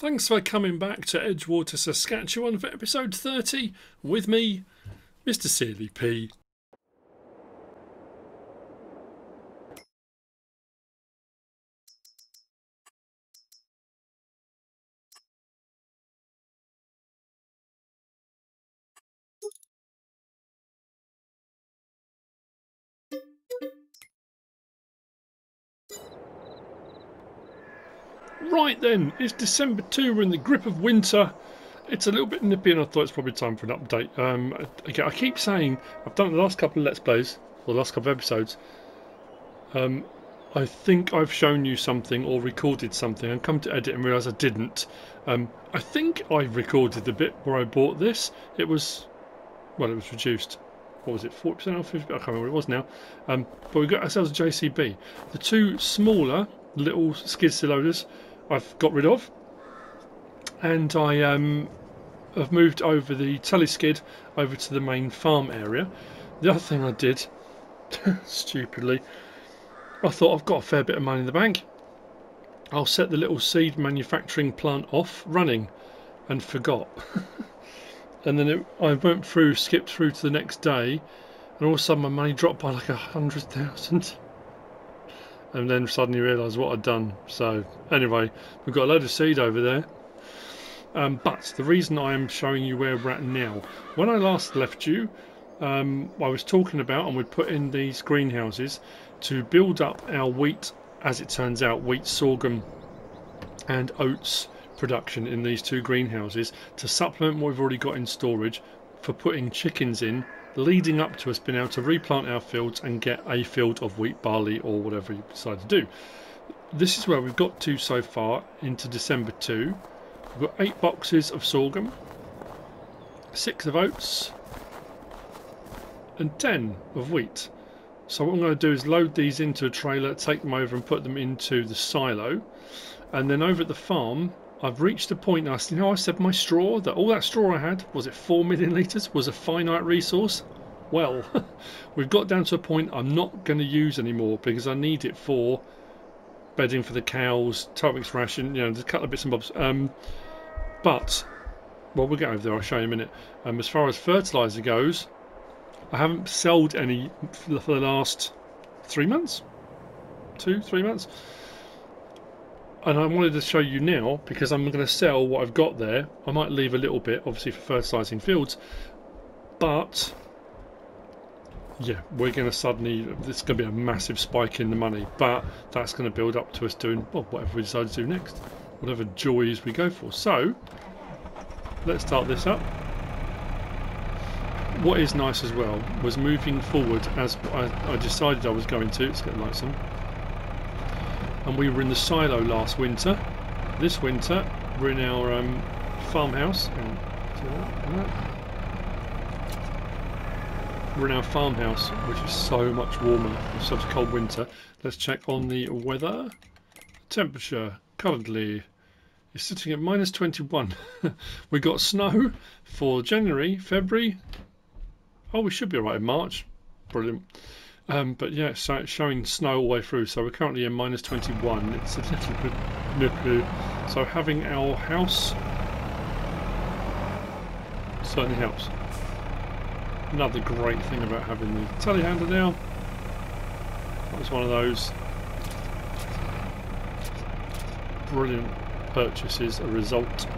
Thanks for coming back to Edgewater, Saskatchewan for episode 30 with me, Mr. Sealy P. Then, it's December 2, we're in the grip of winter. It's a little bit nippy and I thought it's probably time for an update. Um, I, I keep saying, I've done the last couple of Let's Plays, or the last couple of episodes. Um, I think I've shown you something or recorded something and come to edit and realise I didn't. Um, I think I recorded the bit where I bought this. It was, well, it was reduced. What was it, 40% off? I can't remember what it was now. Um, but we got ourselves a JCB. The two smaller little skid steer loaders I've got rid of, and I um, have moved over the teleskid over to the main farm area. The other thing I did, stupidly, I thought I've got a fair bit of money in the bank. I'll set the little seed manufacturing plant off running, and forgot. and then it, I went through, skipped through to the next day, and all of a sudden my money dropped by like a hundred thousand and then suddenly realised what I'd done. So anyway, we've got a load of seed over there. Um, but the reason I am showing you where we're at now, when I last left you, um, I was talking about and we'd put in these greenhouses to build up our wheat, as it turns out, wheat, sorghum and oats production in these two greenhouses to supplement what we've already got in storage for putting chickens in leading up to us being able to replant our fields and get a field of wheat, barley or whatever you decide to do. This is where we've got to so far into December 2. We've got 8 boxes of sorghum, 6 of oats and 10 of wheat. So what I'm going to do is load these into a trailer, take them over and put them into the silo and then over at the farm I've reached a point now. You know, I said my straw that all that straw I had was it four million litres was a finite resource. Well, we've got down to a point I'm not going to use anymore because I need it for bedding for the cows, total mix ration, you know, there's a couple of bits and bobs. Um, but well, we'll get over there. I'll show you in a minute. Um, as far as fertilizer goes, I haven't sold any for the last three months, two, three months and I wanted to show you now because I'm going to sell what I've got there. I might leave a little bit, obviously, for fertilising fields, but yeah, we're going to suddenly, there's going to be a massive spike in the money, but that's going to build up to us doing well, whatever we decide to do next, whatever joys we go for. So, let's start this up. What is nice as well was moving forward as I, I decided I was going to, let's get the lights on and we were in the silo last winter. This winter we're in our um, farmhouse. We're in our farmhouse, which is so much warmer. It's such a cold winter. Let's check on the weather. Temperature currently is sitting at minus 21. we got snow for January, February. Oh, we should be alright in March. Brilliant. Um, but yeah, so it's showing snow all the way through. So we're currently in minus 21. It's a little bit nippy. So having our house certainly helps. Another great thing about having the telehandler now. That was one of those brilliant purchases, a result.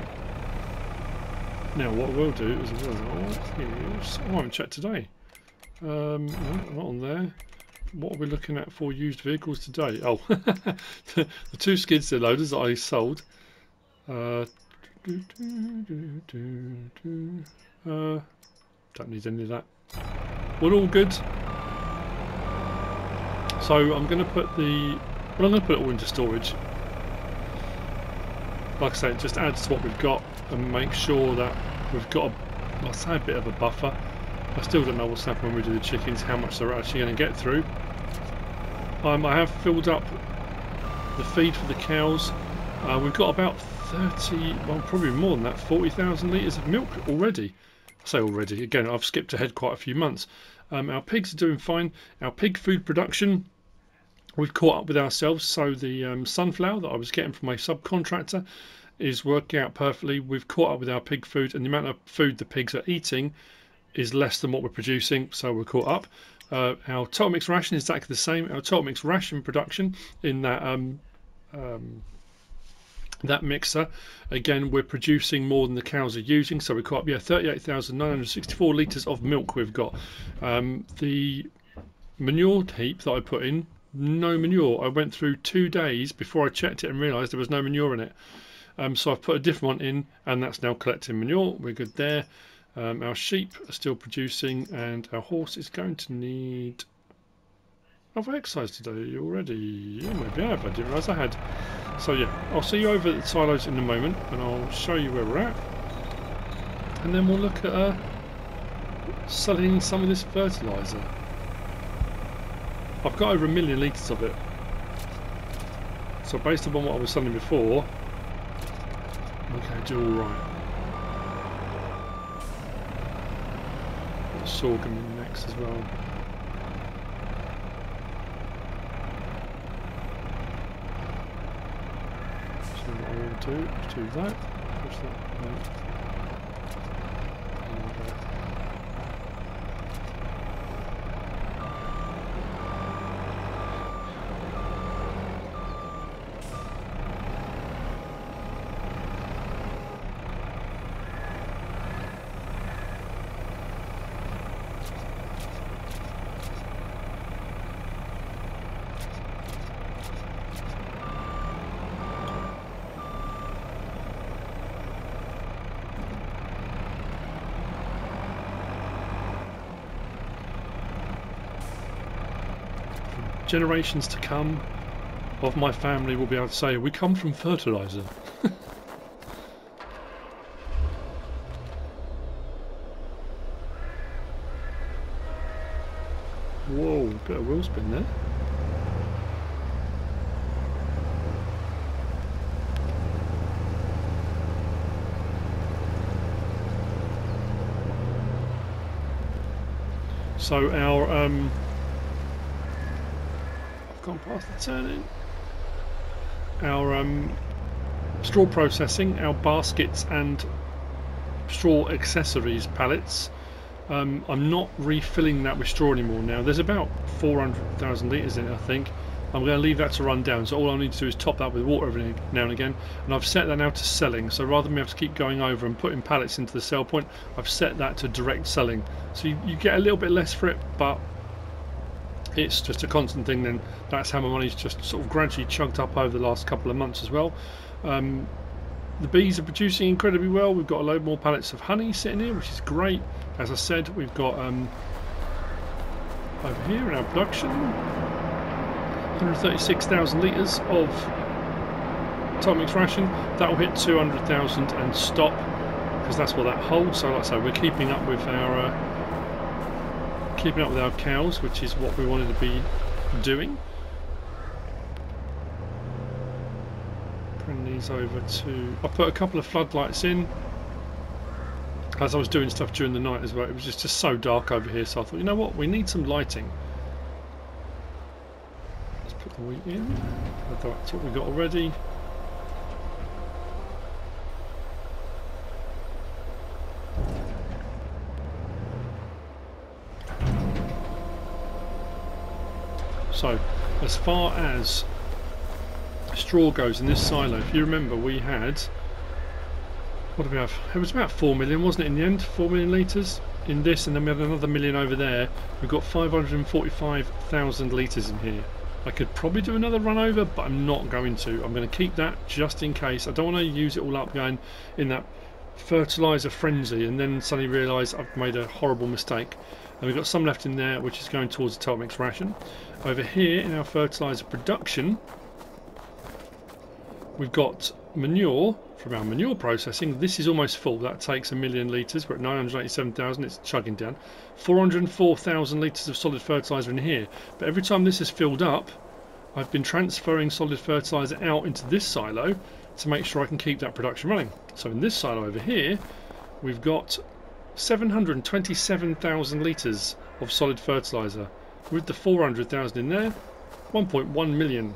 Now what we'll do is well is... Oh, I haven't checked today. Um, no, not on there. What are we looking at for used vehicles today? Oh, the, the, two skid steer loaders that I sold. Uh, uh, don't need any of that. We're all good. So I'm going to put the... Well, I'm going to put it all into storage. Like I say, it just adds to what we've got and make sure that we've got, a, I'll say a bit of a buffer I still don't know what's happening when we do the chickens, how much they're actually going to get through. Um, I have filled up the feed for the cows. Uh, we've got about 30, well probably more than that, 40,000 litres of milk already. I say already, again I've skipped ahead quite a few months. Um, our pigs are doing fine. Our pig food production, we've caught up with ourselves. So the um, sunflower that I was getting from my subcontractor is working out perfectly. We've caught up with our pig food, and the amount of food the pigs are eating is less than what we're producing, so we're caught up. Uh, our total mix ration is exactly the same. Our total mix ration production in that um, um, that mixer again we're producing more than the cows are using so we've got up. Yeah 38,964 litres of milk we've got. Um, the manure heap that I put in no manure. I went through two days before I checked it and realised there was no manure in it. Um, so I've put a different one in and that's now collecting manure. We're good there um, our sheep are still producing and our horse is going to need have I exercised today already? Yeah, maybe I have. I didn't realise I had. So yeah, I'll see you over at the silos in a moment and I'll show you where we're at. And then we'll look at uh, selling some of this fertiliser. I've got over a million litres of it. So based upon what I was selling before, okay, do alright. Sorghum in next as well. to do that. Push that. Generations to come of my family will be able to say, we come from fertiliser. Whoa, bit of wheel spin there. So our um, gone past the turning. Our um, straw processing, our baskets and straw accessories pallets. Um, I'm not refilling that with straw anymore now. There's about 400,000 litres in it, I think. I'm going to leave that to run down. So all I need to do is top that with water every now and again. And I've set that now to selling. So rather than me have to keep going over and putting pallets into the sell point, I've set that to direct selling. So you, you get a little bit less for it, but it's just a constant thing then that's how my money's just sort of gradually chugged up over the last couple of months as well. Um, the bees are producing incredibly well. We've got a load more pallets of honey sitting here which is great. As I said we've got um, over here in our production 136,000 litres of total mix ration. That will hit 200,000 and stop because that's what that holds. So like I say we're keeping up with our uh, keeping up with our cows, which is what we wanted to be doing. Bring these over to... I put a couple of floodlights in as I was doing stuff during the night as well. It was just, just so dark over here, so I thought, you know what, we need some lighting. Let's put the wheat in. That's what we got already. So, as far as straw goes in this silo, if you remember, we had what do we have? It was about four million, wasn't it? In the end, four million litres in this, and then we had another million over there. We've got 545,000 litres in here. I could probably do another run over, but I'm not going to. I'm going to keep that just in case. I don't want to use it all up going in that fertiliser frenzy and then suddenly realise I've made a horrible mistake. And we've got some left in there which is going towards the total ration. Over here in our fertiliser production we've got manure from our manure processing. This is almost full. That takes a million litres. We're at 987,000. It's chugging down. 404,000 litres of solid fertiliser in here. But every time this is filled up I've been transferring solid fertiliser out into this silo to make sure I can keep that production running. So in this silo over here we've got 727,000 litres of solid fertiliser. With the 400,000 in there, 1.1 million.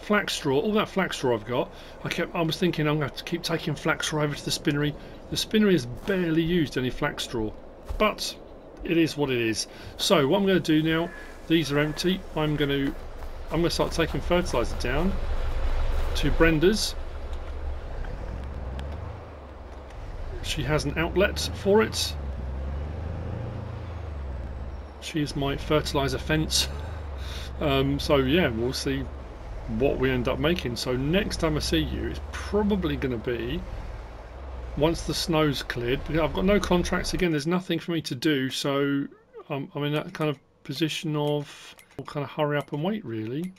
flax straw, all that flax straw I've got, I kept, I was thinking I'm going to keep taking flax straw over to the spinnery. The spinnery has barely used any flax straw, but it is what it is. So what I'm going to do now, these are empty. I'm going to, I'm going to start taking fertilizer down to Brenda's. She has an outlet for it. She is my fertilizer fence. Um, so yeah, we'll see what we end up making. So next time I see you, it's probably going to be once the snow's cleared. I've got no contracts again. There's nothing for me to do, so um, I'm in that kind of position of I'll kind of hurry up and wait, really.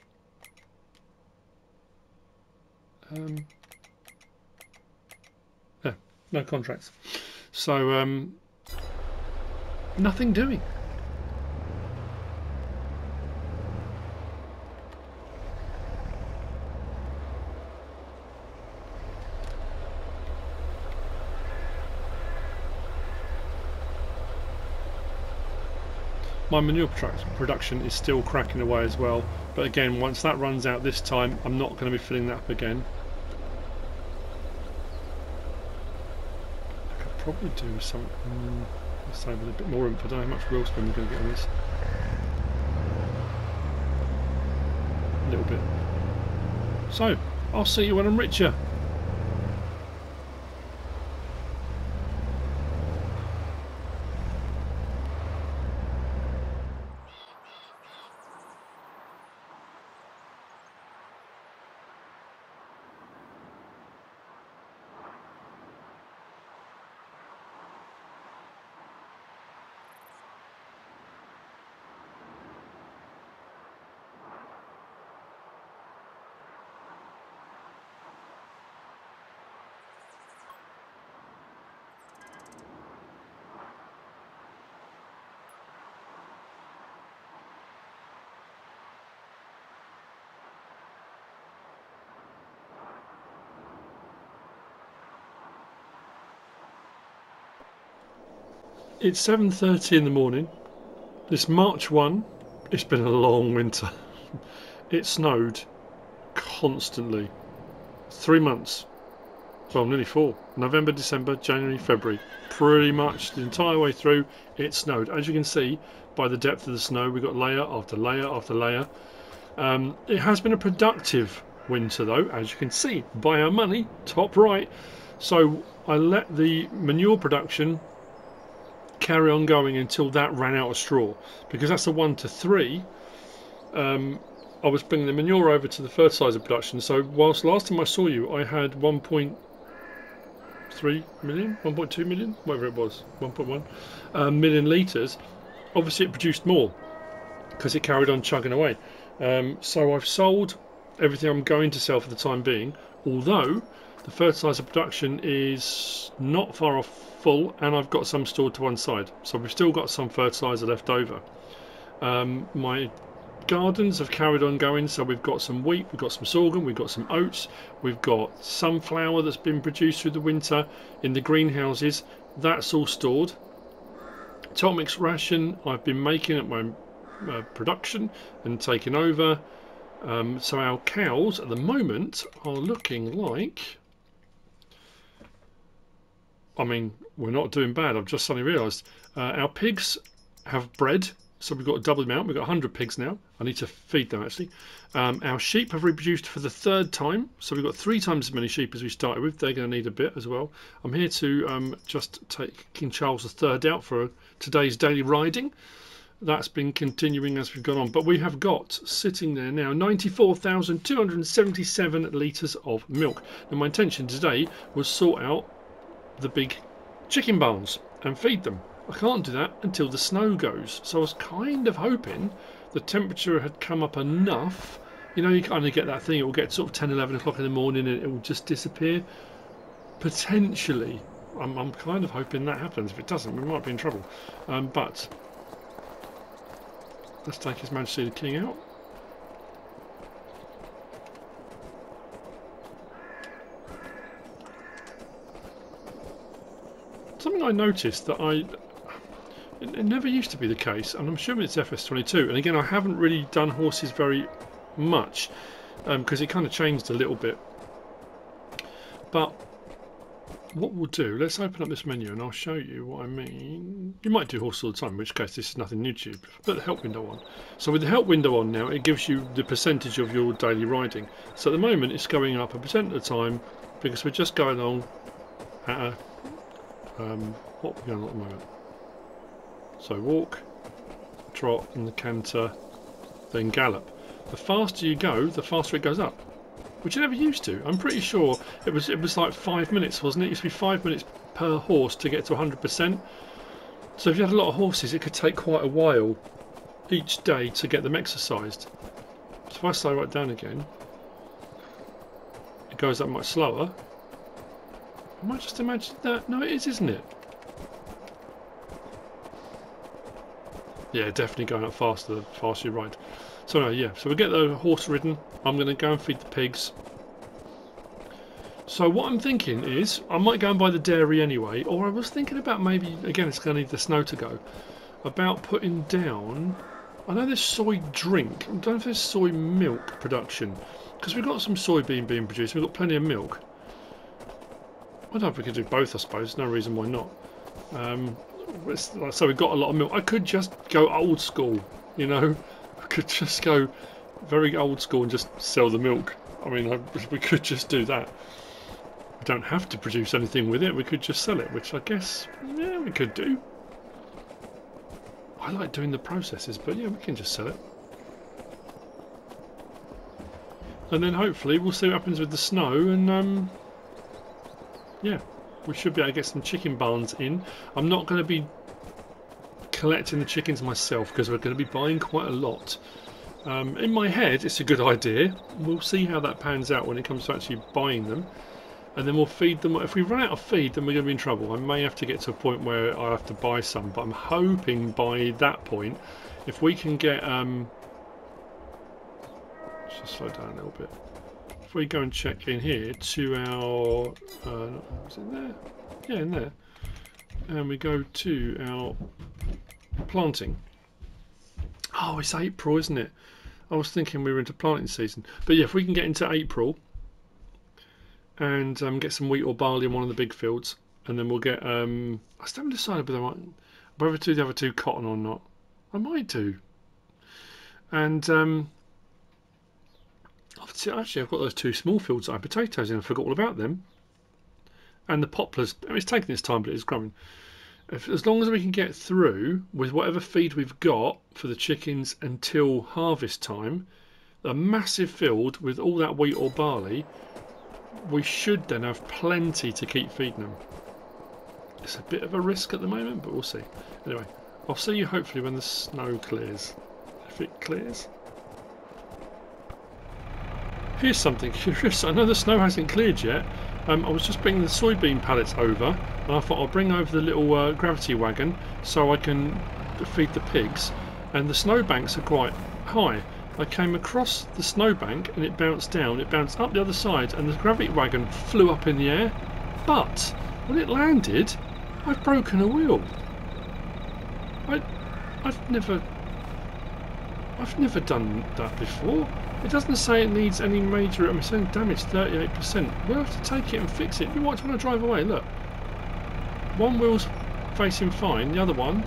Um, no contracts. So um, nothing doing. my manure production is still cracking away as well but again once that runs out this time I'm not going to be filling that up again I could probably do something say with a bit more info I don't know how much wheel spin we're going to get on this a little bit. So I'll see you when I'm richer It's 7.30 in the morning. It's March 1. It's been a long winter. it snowed constantly. Three months. Well, nearly four. November, December, January, February. Pretty much the entire way through it snowed. As you can see by the depth of the snow, we've got layer after layer after layer. Um, it has been a productive winter though, as you can see by our money, top right. So I let the manure production carry on going until that ran out of straw because that's a one to three. Um, I was bringing the manure over to the fertilizer production. So whilst last time I saw you I had 1.3 million 1.2 million whatever it was 1.1 um, million litres. Obviously it produced more because it carried on chugging away. Um, so I've sold everything I'm going to sell for the time being although the fertilizer production is not far off full and I've got some stored to one side. So we've still got some fertilizer left over. Um, my gardens have carried on going. So we've got some wheat we've got some sorghum we've got some oats we've got sunflower that's been produced through the winter in the greenhouses. That's all stored. Top mix ration I've been making at my uh, production and taking over. Um, so our cows at the moment are looking like I mean, we're not doing bad. I've just suddenly realised uh, our pigs have bred, so we've got a double amount. We've got 100 pigs now. I need to feed them actually. Um, our sheep have reproduced for the third time, so we've got three times as many sheep as we started with. They're going to need a bit as well. I'm here to um, just take King Charles III out for today's daily riding. That's been continuing as we've gone on, but we have got sitting there now 94,277 litres of milk. And my intention today was sort out the big chicken barns and feed them. I can't do that until the snow goes. So I was kind of hoping the temperature had come up enough. You know, you kind of get that thing, it will get sort of 10, 11 o'clock in the morning and it will just disappear. Potentially. I'm, I'm kind of hoping that happens. If it doesn't, we might be in trouble. Um, but let's take His Majesty the King out. Something I noticed that I it, it never used to be the case, and I'm assuming it's FS22. And again, I haven't really done horses very much. because um, it kind of changed a little bit. But what we'll do, let's open up this menu and I'll show you what I mean. You might do horse all the time, in which case this is nothing new to you. Put the help window on. So with the help window on now, it gives you the percentage of your daily riding. So at the moment it's going up a percent at a time because we're just going along at a, um, what are we going on at the moment? So walk, trot and the canter, then gallop. The faster you go, the faster it goes up which I never used to. I'm pretty sure it was it was like five minutes, wasn't it? It used to be five minutes per horse to get to 100%. So if you had a lot of horses, it could take quite a while each day to get them exercised. So if I slow right down again, it goes up much slower. I might just imagine that. No, it is, isn't it? Yeah, definitely going up faster the faster you ride. So no, yeah, so we get the horse ridden. I'm going to go and feed the pigs. So what I'm thinking is, I might go and buy the dairy anyway, or I was thinking about maybe, again it's going to need the snow to go, about putting down, I know there's soy drink, I don't know if there's soy milk production, because we've got some soybean being produced, we've got plenty of milk. I don't know if we could do both I suppose, no reason why not. Um, so we've got a lot of milk. I could just go old school, you know, I could just go very old school and just sell the milk. I mean, I, we could just do that. We don't have to produce anything with it. We could just sell it, which I guess, yeah, we could do. I like doing the processes, but yeah, we can just sell it. And then hopefully we'll see what happens with the snow and um, yeah, we should be able to get some chicken barns in. I'm not going to be collecting the chickens myself because we're going to be buying quite a lot. Um, in my head, it's a good idea. We'll see how that pans out when it comes to actually buying them. And then we'll feed them. If we run out of feed, then we're going to be in trouble. I may have to get to a point where I have to buy some. But I'm hoping by that point, if we can get... Um, let's just slow down a little bit. If we go and check in here to our... Uh, is it there? Yeah, in there. And we go to our planting. Oh, it's April, isn't it? I was thinking we were into planting season. But yeah, if we can get into April and um, get some wheat or barley in one of the big fields, and then we'll get. Um, I still haven't decided whether, I, whether to do the other two cotton or not. I might do. And um, actually, I've got those two small fields that I potatoes in. I forgot all about them. And the poplars. I mean, it's taking its time, but it's growing if, as long as we can get through with whatever feed we've got for the chickens until harvest time, a massive field with all that wheat or barley, we should then have plenty to keep feeding them. It's a bit of a risk at the moment, but we'll see. Anyway, I'll see you hopefully when the snow clears. If it clears. Here's something curious. I know the snow hasn't cleared yet, um, I was just bringing the soybean pallets over and I thought I'll bring over the little uh, gravity wagon so I can feed the pigs and the snowbanks are quite high. I came across the snowbank and it bounced down, it bounced up the other side and the gravity wagon flew up in the air but when it landed I've broken a wheel. I, I've never I've never done that before. It doesn't say it needs any major, I it's only damage 38%. We'll have to take it and fix it. You might want to drive away, look. One wheel's facing fine, the other one,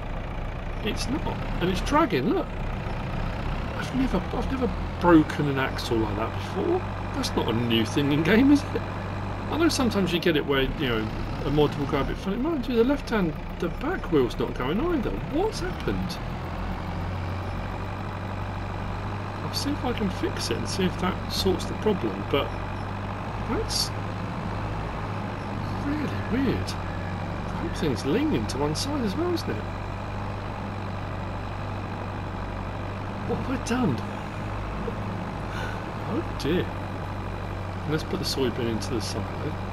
it's not. And it's dragging, look. I've never, I've never broken an axle like that before. That's not a new thing in game, is it? I know sometimes you get it where, you know, a mod will go a bit funny. Mind you, the left hand, the back wheel's not going either. What's happened? I'll see if I can fix it and see if that sorts the problem, but that's really weird. The whole thing's leaning to one side as well, isn't it? What have I done? Oh dear. Let's put the soybean into the side.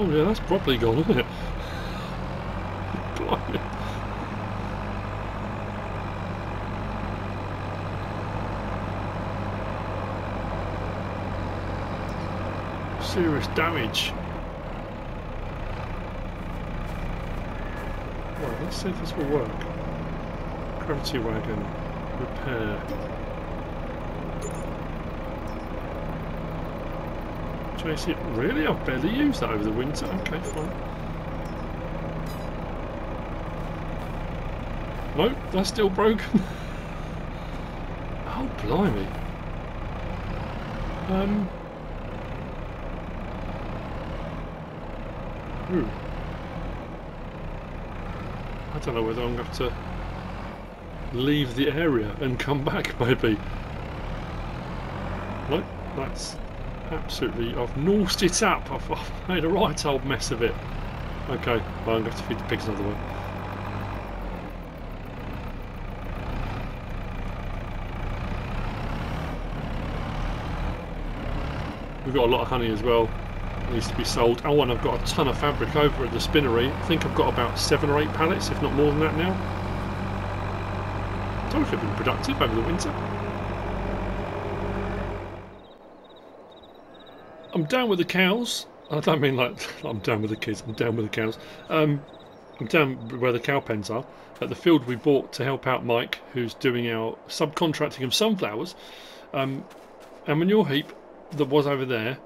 Oh yeah, that's properly gone, isn't it? Serious damage. Right, let's see if this will work. Gravity wagon, repair. JC, really? I've barely used that over the winter. Okay, fine. Nope, that's still broken. oh, blimey. Um. Ooh. I don't know whether I'm going to have to leave the area and come back, maybe. Nope, that's absolutely... I've norsed it up. I've, I've, made a right old mess of it. Okay, well, I'm going to have to feed the pigs another way. We've got a lot of honey as well. It needs to be sold. Oh, and I've got a ton of fabric over at the spinnery. I think I've got about seven or eight pallets, if not more than that now. I've been productive over the winter. I'm down with the cows. I don't mean like I'm down with the kids. I'm down with the cows. Um, I'm down where the cow pens are. At the field we bought to help out Mike, who's doing our subcontracting of sunflowers. Um, and manure heap that was over there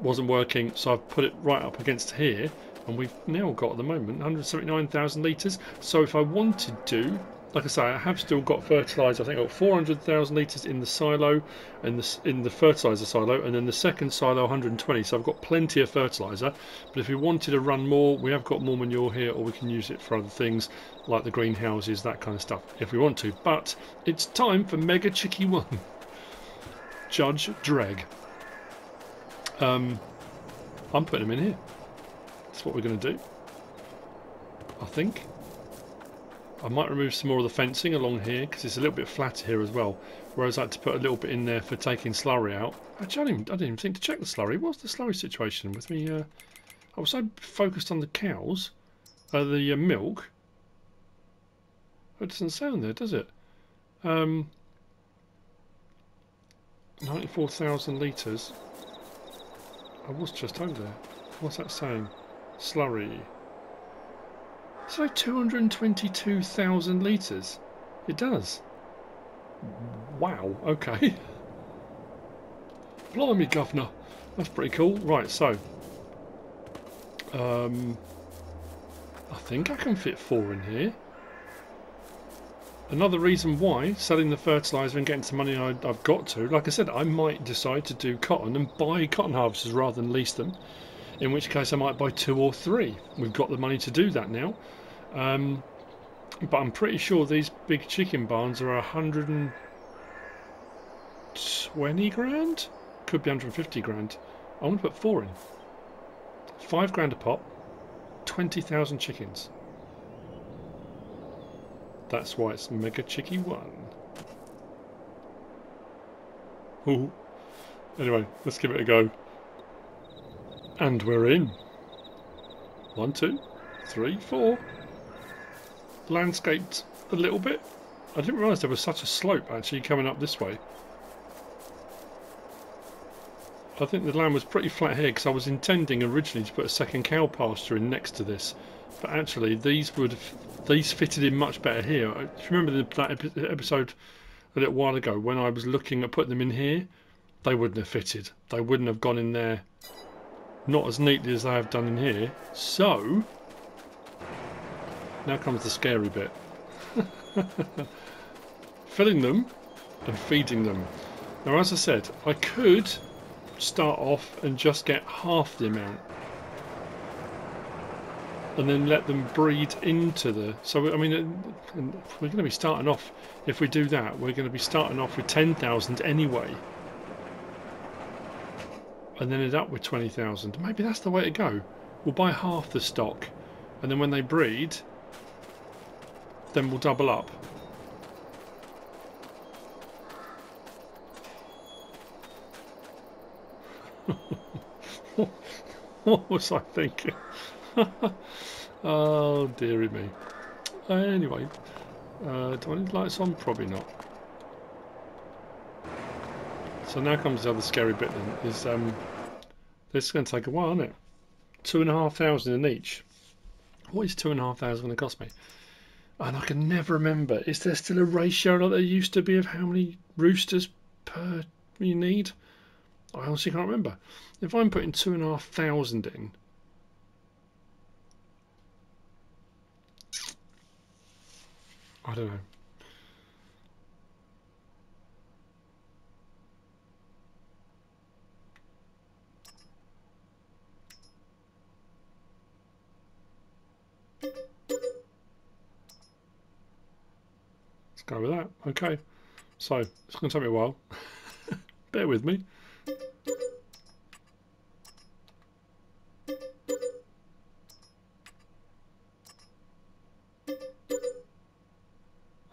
wasn't working, so I've put it right up against here, and we've now got at the moment 179,000 litres. So if I wanted to, like I say, I have still got fertiliser. I think I've got 400,000 litres in the silo and the, in the fertiliser silo, and then the second silo 120. So I've got plenty of fertiliser. But if we wanted to run more, we have got more manure here, or we can use it for other things like the greenhouses, that kind of stuff, if we want to. But it's time for Mega Chicky One. Judge Dredd. Um, I'm putting him in here. That's what we're going to do. I think. I might remove some more of the fencing along here because it's a little bit flatter here as well. Whereas I had to put a little bit in there for taking slurry out. Actually, I didn't, even, I didn't even think to check the slurry. What's the slurry situation with me? Uh, I was so focused on the cows, uh, the uh, milk. It doesn't sound there, does it? Um, 94,000 litres. I was just over there. What's that saying? Slurry. So 222,000 litres. It does. Wow, okay. Blimey, governor. That's pretty cool. Right, so. Um, I think I can fit four in here. Another reason why selling the fertiliser and getting some money I, have got to, like I said, I might decide to do cotton and buy cotton harvesters rather than lease them. In which case I might buy two or three. We've got the money to do that now. Um, but I'm pretty sure these big chicken barns are 120 grand? Could be 150 grand. I want to put four in. Five grand a pop. 20,000 chickens. That's why it's Mega Chicky 1. Ooh. Anyway, let's give it a go. And we're in. One, two, three, four. Landscaped a little bit. I didn't realise there was such a slope actually coming up this way. I think the land was pretty flat here because I was intending originally to put a second cow pasture in next to this. But actually these would have these fitted in much better here. You remember that episode a little while ago when I was looking at putting them in here? They wouldn't have fitted. They wouldn't have gone in there not as neatly as they have done in here. So, now comes the scary bit. Filling them and feeding them. Now as I said, I could start off and just get half the amount and then let them breed into the. So I mean, we're going to be starting off. If we do that, we're going to be starting off with ten thousand anyway, and then end up with twenty thousand. Maybe that's the way to go. We'll buy half the stock, and then when they breed, then we'll double up. what was I thinking? oh, dearie me. Anyway, uh, do I need lights on? Probably not. So now comes the other scary bit then, is um, This is going to take a while, isn't it? Two and a half thousand in each. What is two and a half thousand going to cost me? And I can never remember. Is there still a ratio like there used to be of how many roosters per you need? I honestly can't remember. If I'm putting two and a half thousand in, I don't know. Go with that. Okay. So, it's going to take me a while. Bear with me.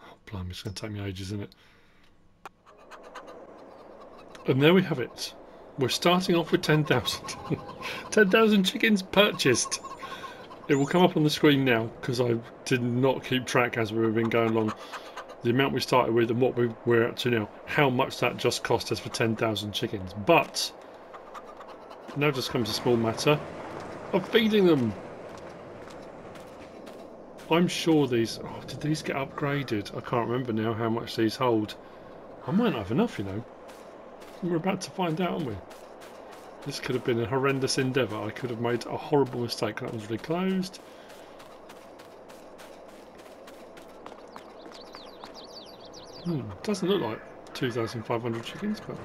Oh, blimey, it's going to take me ages, isn't it? And there we have it. We're starting off with 10,000. 10,000 chickens purchased. It will come up on the screen now because I did not keep track as we've been going along. The amount we started with and what we, we're up to now. How much that just cost us for 10,000 chickens. But, now just comes a small matter of feeding them. I'm sure these... Oh, did these get upgraded? I can't remember now how much these hold. I might not have enough, you know. We're about to find out, aren't we? This could have been a horrendous endeavour. I could have made a horrible mistake. That was really closed. Hmm, doesn't look like 2,500 chickens, but...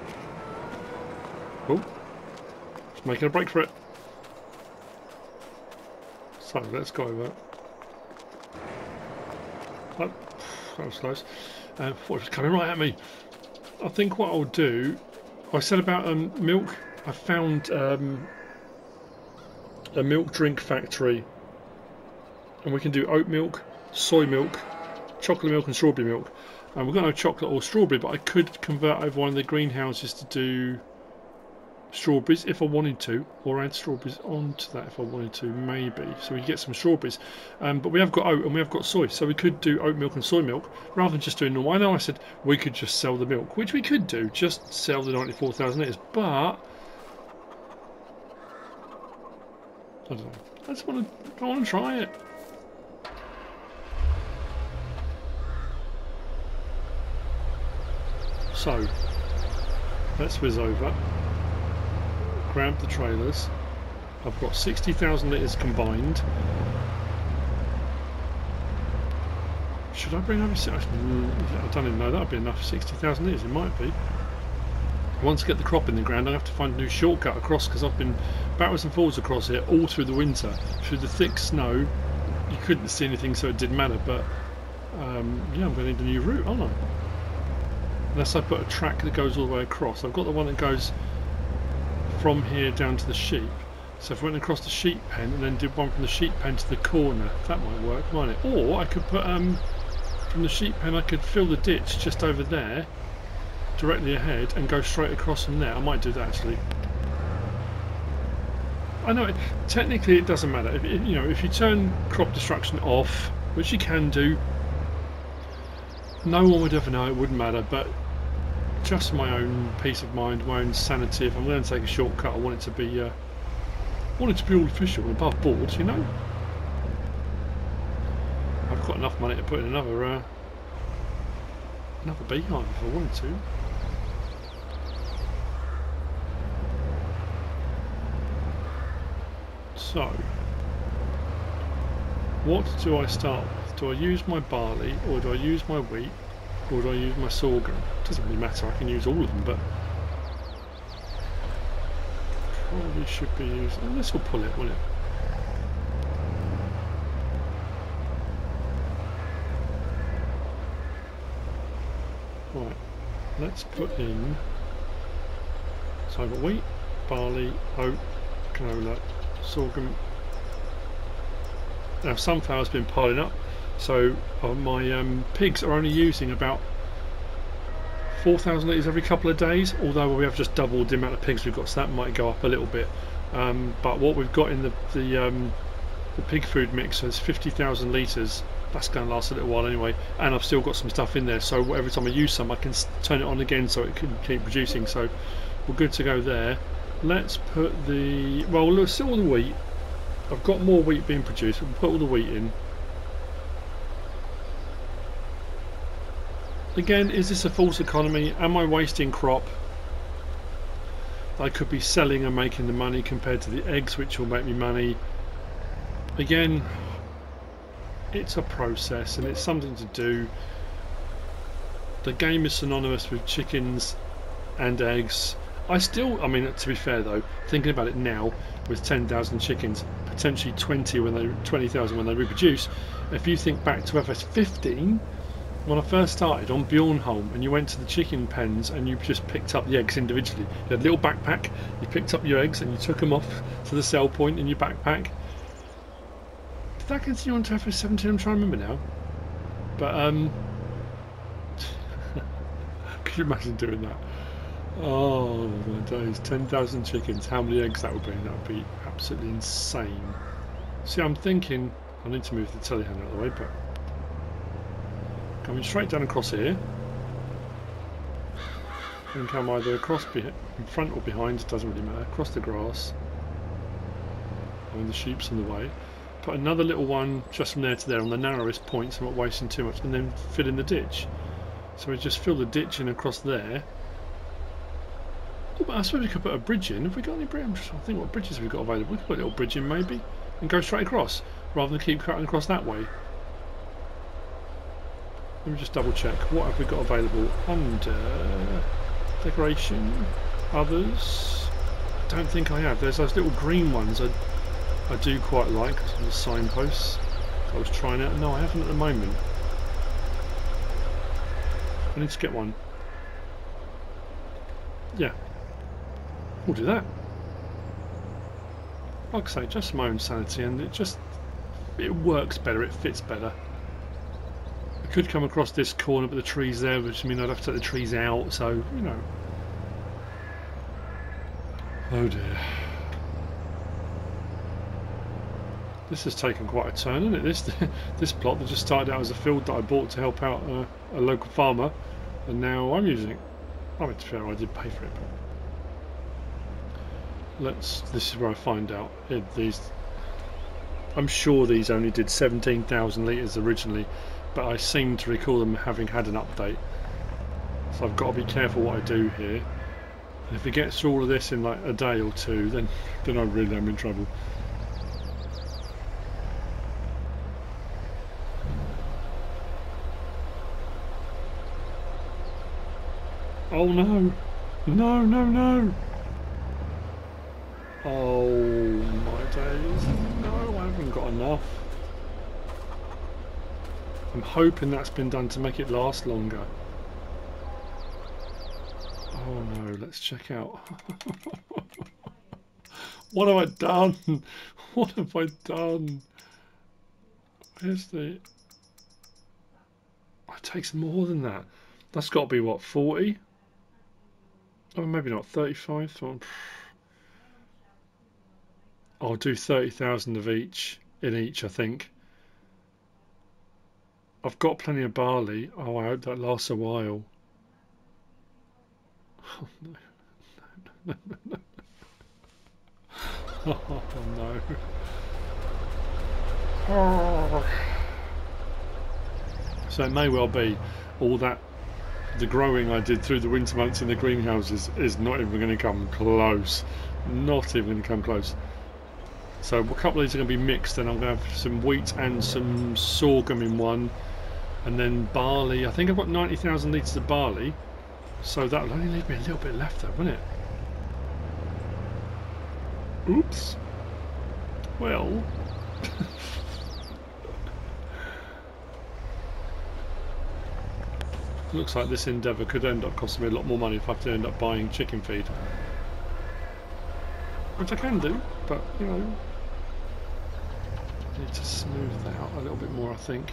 Oh, just making a break for it. So, let's go over. Oh, that was close. Uh, thought it was coming right at me. I think what I'll do, I said about um, milk. I found um, a milk drink factory, and we can do oat milk, soy milk, chocolate milk, and strawberry milk. And we're going to have chocolate or strawberry, but I could convert over one of the greenhouses to do strawberries if I wanted to, or add strawberries onto that if I wanted to, maybe. So we get some strawberries. Um, but we have got oat and we have got soy, so we could do oat milk and soy milk rather than just doing normal. I know I said we could just sell the milk, which we could do, just sell the 94,000 litres, but I don't know. I just want to, I want to try it. So, let's whiz over grab the trailers. I've got 60,000 litres combined. Should I bring over... I don't even know that would be enough 60,000 litres. It might be. Once I get the crop in the ground, I have to find a new shortcut across because I've been backwards and forwards across here all through the winter. Through the thick snow, you couldn't see anything, so it didn't matter. But um, yeah, I'm going to need a new route, aren't I? Unless I put a track that goes all the way across. I've got the one that goes from here down to the sheep. So if I went across the sheep pen and then did one from the sheep pen to the corner, that might work, might it? Or I could put, um, from the sheep pen, I could fill the ditch just over there, directly ahead, and go straight across from there. I might do that actually. I know, it, technically it doesn't matter. If, you know, if you turn crop destruction off, which you can do, no one would ever know, it wouldn't matter, but just my own peace of mind, my own sanity. If I'm going to take a shortcut, I want it to be, uh, want it to be all official and above board, you know. I've got enough money to put in another, uh, another beehive if I wanted to. So, what do I start? Do I use my barley or do I use my wheat or do I use my sorghum? It Doesn't really matter, I can use all of them, but probably should be using. Oh, this will pull it, will it? Right, let's put in. So I've got wheat, barley, oat, canola, sorghum. Now sunflower's been piling up so uh, my um, pigs are only using about 4,000 litres every couple of days, although we have just doubled the amount of pigs we've got, so that might go up a little bit. Um, but what we've got in the, the, um, the pig food mix is 50,000 litres. That's going to last a little while anyway, and I've still got some stuff in there, so every time I use some I can turn it on again so it can keep producing, so we're good to go there. let's put the well let's see all the wheat I've got more wheat being produced we'll put all the wheat in again is this a false economy? Am I wasting crop? I could be selling and making the money compared to the eggs which will make me money. Again it's a process and it's something to do. The game is synonymous with chickens and eggs. I still, I mean, to be fair though, thinking about it now, with 10,000 chickens, potentially 20 when they 20,000 when they reproduce. If you think back to FS15, when I first started on Bjornholm, and you went to the chicken pens and you just picked up the eggs individually. You had a little backpack, you picked up your eggs and you took them off to the sell point in your backpack. Did that continue on to FS17? I'm trying to remember now. But um, could you imagine doing that? Oh my days, 10,000 chickens, how many eggs that would be? That would be absolutely insane. See, I'm thinking, I need to move the telehandler out of the way, but coming straight down across here. And come either across in front or behind, doesn't really matter, across the grass. And the sheep's in the way. Put another little one just from there to there on the narrowest point so not wasting too much, and then fill in the ditch. So we just fill the ditch in across there oh, I suppose we could put a bridge in. Have we got any bridge? I'm just trying to think what bridges we've got available. We could put a little bridge in maybe and go straight across rather than keep cutting across that way. Let me just double check. What have we got available under decoration? Others? I don't think I have. There's those little green ones I, I do quite like. The signposts. I was trying out. No, I haven't at the moment. I need to get one. Yeah, We'll do that. Like I say, just my own sanity, and it just it works better, it fits better. Could come across this corner, but the trees there, which means I'd have to take the trees out, so, you know. Oh dear. This has taken quite a turn, isn't it? This this plot that just started out as a field that I bought to help out a, a local farmer, and now I'm using. I mean, to fair, I did pay for it, but let's this is where I find out if these I'm sure these only did 17,000 litres originally but I seem to recall them having had an update so I've got to be careful what I do here and if it gets through all of this in like a day or two then then I really am in trouble Oh no! No, no, no! Oh my days. No, I haven't got enough. I'm hoping that's been done to make it last longer. Oh no, let's check out. what have I done? What have I done? Where's the... Oh, it takes more than that. That's got to be what, 40? Oh, maybe not, 35? I'll do 30,000 of each in each I think I've got plenty of barley oh I hope that lasts a while oh no no no no, no. oh no oh. so it may well be all that the growing I did through the winter months in the greenhouses is not even going to come close not even going to come close so a couple of these are going to be mixed and I'm going to have some wheat and some sorghum in one and then barley. I think I've got 90,000 litres of barley so that'll only leave me a little bit left though, won't it? Oops. Well... Looks like this endeavour could end up costing me a lot more money if I have to end up buying chicken feed. Which I can do, but, you know, need to smooth that out a little bit more I think.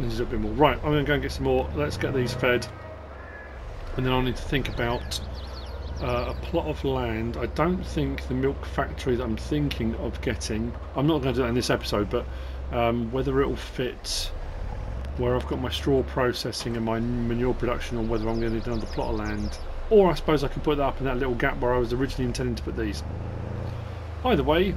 Needs a bit more. Right, I'm going to go and get some more. Let's get these fed. And then I'll need to think about uh, a plot of land. I don't think the milk factory that I'm thinking of getting, I'm not going to do that in this episode, but um, whether it will fit where I've got my straw processing and my manure production or whether I'm going to need another plot of land. Or I suppose I can put that up in that little gap where I was originally intending to put these. Either way,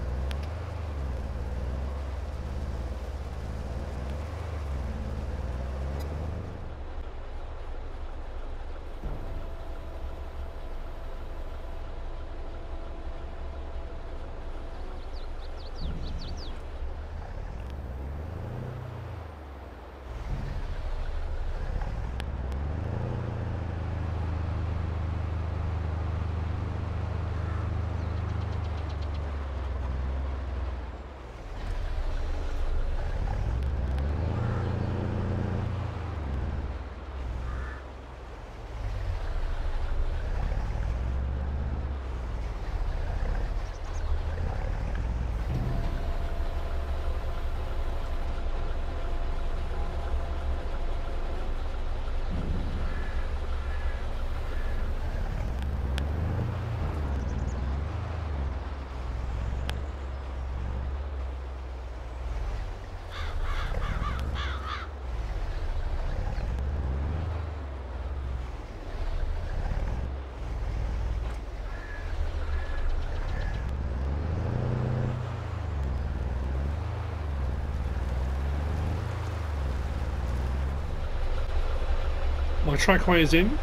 My trackway is in,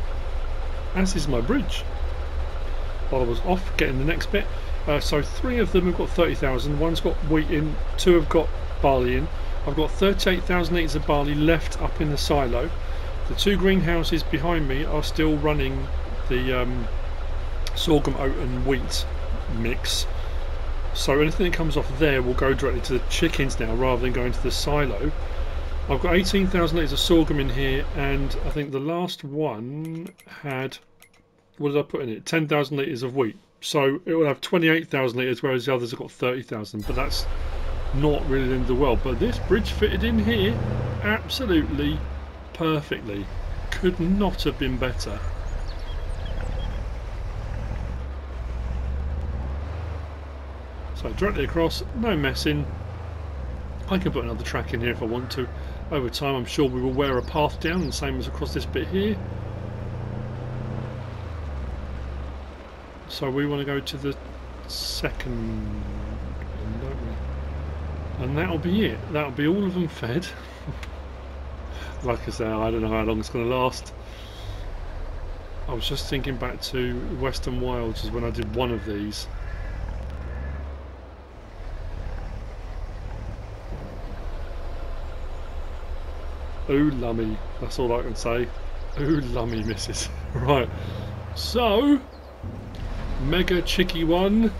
as is my bridge. While I was off getting the next bit. Uh, so three of them have got 30,000, one's got wheat in, two have got barley in. I've got 38,000 litres of barley left up in the silo. The two greenhouses behind me are still running the um, sorghum, oat and wheat mix. So anything that comes off there will go directly to the chickens now rather than going to the silo. I've got 18,000 litres of sorghum in here and I think the last one had, what did I put in it? 10,000 litres of wheat. So it will have 28,000 litres whereas the others have got 30,000 but that's not really the end of the world. But this bridge fitted in here absolutely perfectly. Could not have been better. So directly across, no messing. I can put another track in here if I want to. Over time I'm sure we will wear a path down, the same as across this bit here. So we want to go to the second? And that'll be it. That'll be all of them fed. like I say, I don't know how long it's going to last. I was just thinking back to Western Wilds is when I did one of these Ooh lummy, that's all I can say. Ooh lummy misses. right, so Mega Chicky one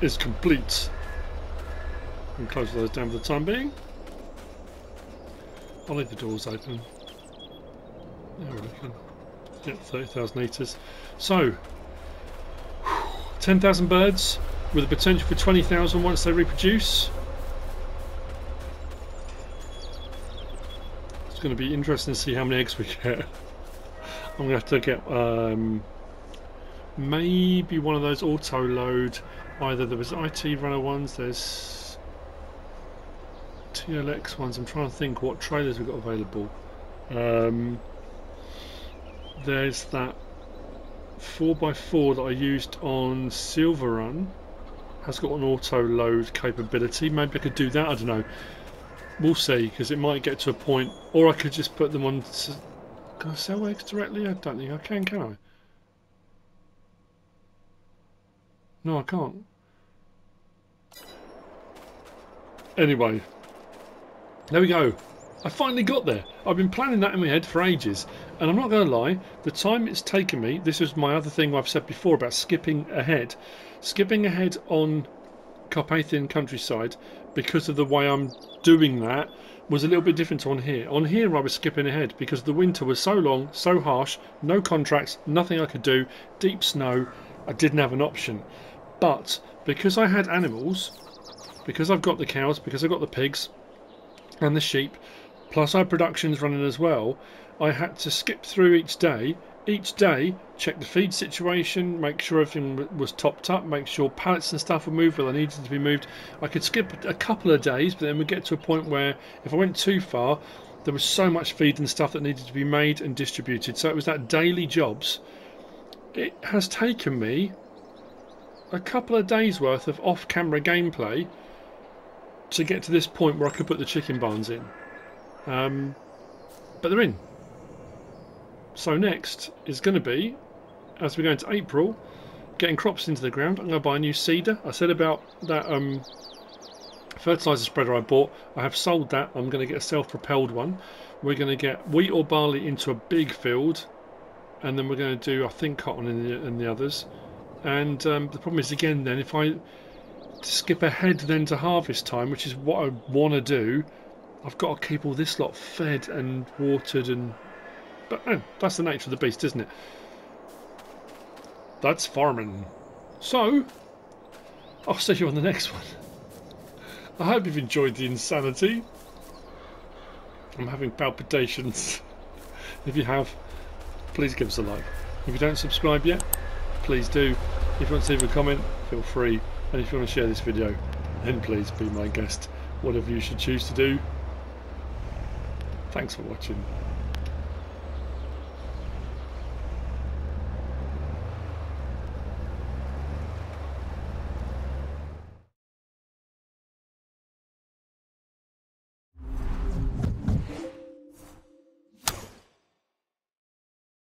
is complete. And close those down for the time being. I'll leave the doors open. There we go. Get 30,000 litres. So, 10,000 birds with a potential for 20,000 once they reproduce. Going to be interesting to see how many eggs we get. I'm going to have to get um, maybe one of those auto load. Either there was IT runner ones, there's TLX ones. I'm trying to think what trailers we've got available. Um, there's that 4x4 that I used on Silver Run has got an auto load capability. Maybe I could do that, I don't know. We'll see, because it might get to a point, or I could just put them on. Can I sell eggs directly? I don't think I can, can I? No, I can't. Anyway, there we go. I finally got there. I've been planning that in my head for ages, and I'm not going to lie, the time it's taken me, this is my other thing I've said before about skipping ahead. Skipping ahead on Carpathian countryside because of the way I'm doing that was a little bit different on here. On here I was skipping ahead because the winter was so long, so harsh, no contracts, nothing I could do, deep snow, I didn't have an option. But because I had animals, because I've got the cows, because I've got the pigs and the sheep, plus our production's running as well, I had to skip through each day each day check the feed situation, make sure everything was topped up, make sure pallets and stuff were moved where they needed to be moved. I could skip a couple of days, but then we get to a point where if I went too far, there was so much feed and stuff that needed to be made and distributed. So it was that daily jobs. It has taken me a couple of days worth of off-camera gameplay to get to this point where I could put the chicken barns in. Um, but they're in. So next is going to be, as we go into April, getting crops into the ground. I'm going to buy a new seeder. I said about that um, fertilizer spreader I bought. I have sold that. I'm going to get a self-propelled one. We're going to get wheat or barley into a big field, and then we're going to do, I think, cotton and the, in the others. And um, the problem is, again, then if I skip ahead then to harvest time, which is what I want to do, I've got to keep all this lot fed and watered and oh, that's the nature of the beast, isn't it? That's farming. So, I'll see you on the next one. I hope you've enjoyed the insanity. I'm having palpitations. if you have, please give us a like. If you don't subscribe yet, please do. If you want to leave a comment, feel free. And if you want to share this video, then please be my guest. Whatever you should choose to do. Thanks for watching.